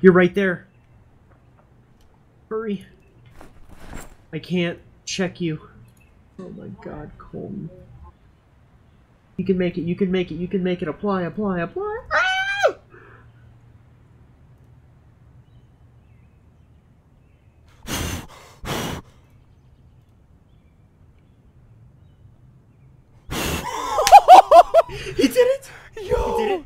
You're right there. Hurry. I can't check you. Oh my god, Colton. You can make it, you can make it, you can make it. Apply, apply, apply. Ah! he did it! Yo! He did it.